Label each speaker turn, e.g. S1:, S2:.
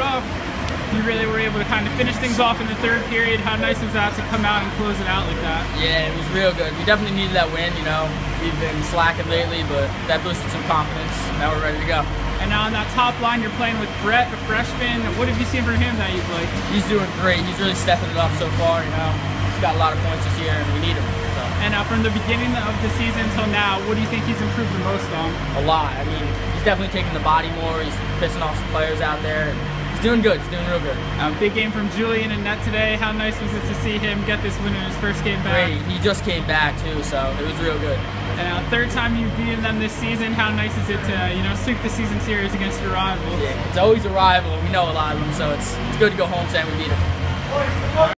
S1: off, you really were able to kind of finish things off in the third period. How nice was that to come out and close it out like that?
S2: Yeah, it was real good. We definitely needed that win. You know, we've been slacking lately, but that boosted some confidence. Now we're ready to go.
S1: And now on that top line, you're playing with Brett, a freshman. What have you seen from him that you've liked?
S2: He's doing great. He's really stepping it up so far. You know, he's got a lot of points this year, and we need him. So.
S1: And now from the beginning of the season till now, what do you think he's improved the most on?
S2: A lot. I mean, he's definitely taking the body more. He's pissing off some players out there. He's doing good. He's doing real good.
S1: A big game from Julian and net today. How nice was it to see him get this win in his first game back?
S2: Great. He just came back too, so it was real good.
S1: And now third time you've beaten them this season. How nice is it to uh, you know sweep the season series against your rivals?
S2: Yeah, it's always a rival. We know a lot of them, so it's it's good to go home saying we beat them.